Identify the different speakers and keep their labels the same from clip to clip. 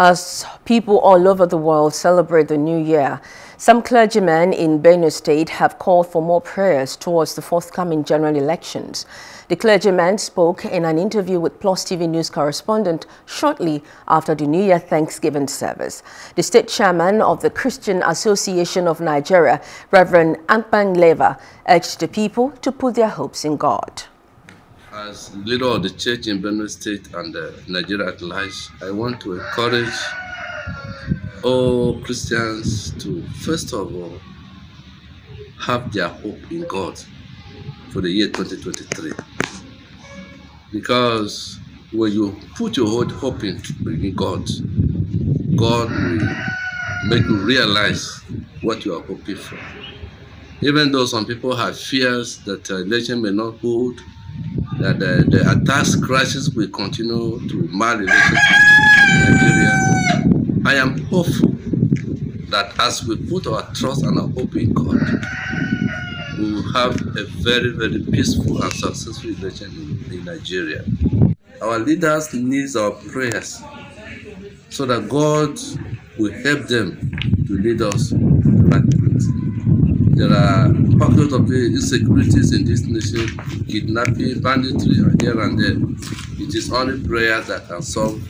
Speaker 1: As people all over the world celebrate the new year, some clergymen in Benue State have called for more prayers towards the forthcoming general elections. The clergyman spoke in an interview with Plus TV News correspondent shortly after the New Year Thanksgiving service. The state chairman of the Christian Association of Nigeria, Reverend Akpen Leva, urged the people to put their hopes in God.
Speaker 2: As leader of the church in Benue State and uh, Nigeria at large, I want to encourage all Christians to, first of all, have their hope in God for the year 2023. Because when you put your hope in, in God, God will make you realize what you are hoping for. Even though some people have fears that uh, election may not hold, that the, the attacks crisis will continue to mar relations in Nigeria. I am hopeful that as we put our trust and our hope in God, we will have a very, very peaceful and successful election in, in Nigeria. Our leaders need our prayers so that God will help them to lead us to the right there are pockets of insecurities in this nation, kidnapping, banditry here and there. It is only prayer that can solve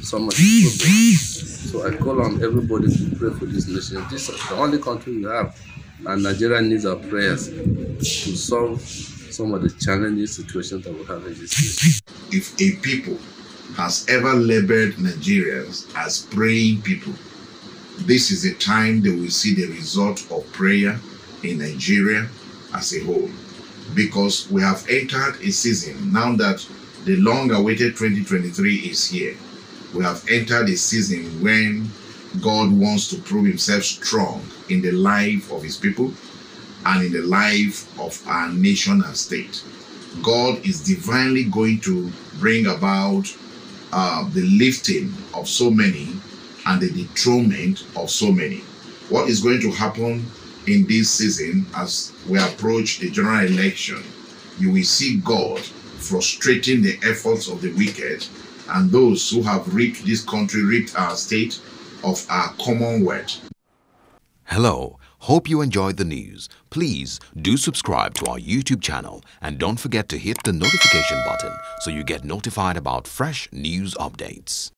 Speaker 2: some of the problems. So I call on everybody to pray for this nation. This is the only country we have, and Nigeria needs our prayers to solve some of the challenging situations that we have in this nation.
Speaker 3: If a people has ever labeled Nigerians as praying people, this is the time they will see the result of prayer in Nigeria as a whole because we have entered a season now that the long awaited 2023 is here. We have entered a season when God wants to prove himself strong in the life of his people and in the life of our nation and state. God is divinely going to bring about uh, the lifting of so many and the dethronement of so many. What is going to happen in this season as we approach the general election, you will see God frustrating the efforts of the wicked and those who have ripped this country, ripped our state of our commonwealth.
Speaker 4: Hello. Hope you enjoyed the news. Please do subscribe to our YouTube channel and don't forget to hit the notification button so you get notified about fresh news updates.